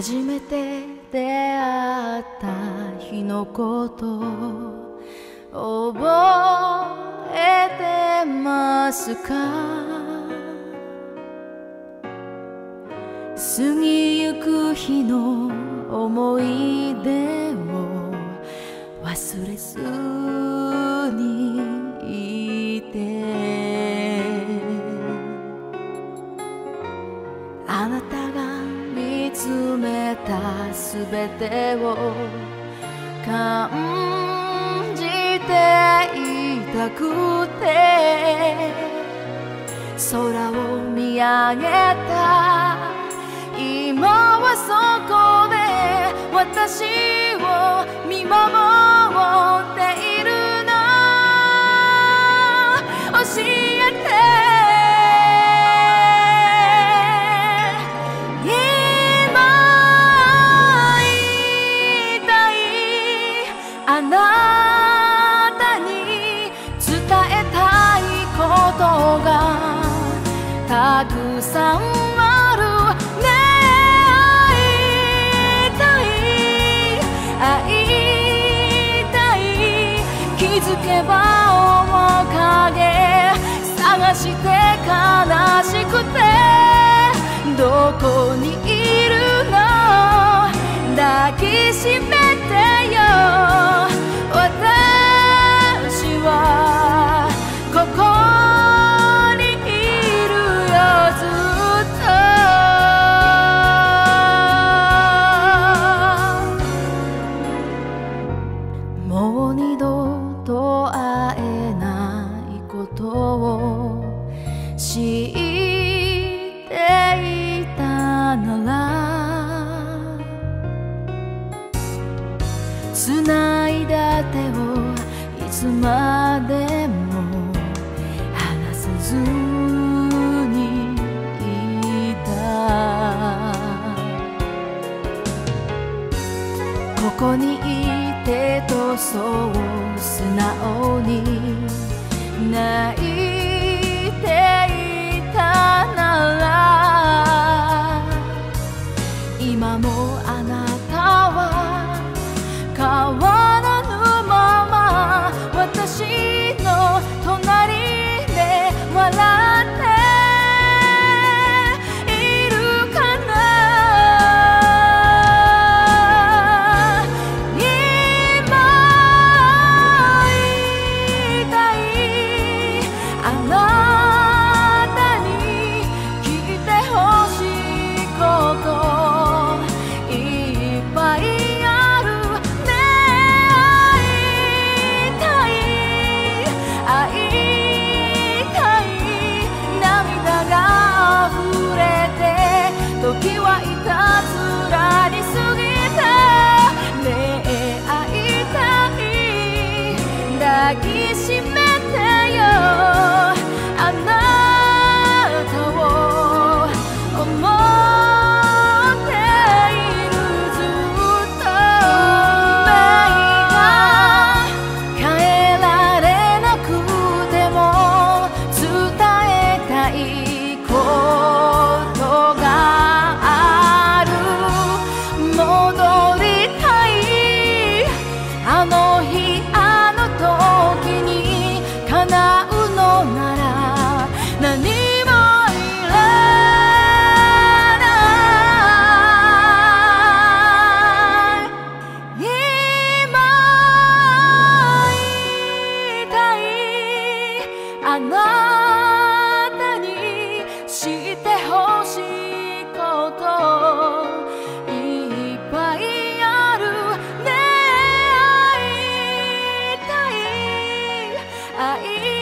初めて出会った日のこと覚えてますか？過ぎゆく日の思い出を忘れずにたすべてを感じていたくて空を見上げた。今はそこで私を見守っているの教えたくさんあるね会いたい会いたい気づけば面影探して悲しくてどこにいるの抱きしめて知っていたなら繋いだ手をいつまでも離さずにいた。ここにいてとそう素直に泣いて今もあなた抱きしめてよ。baik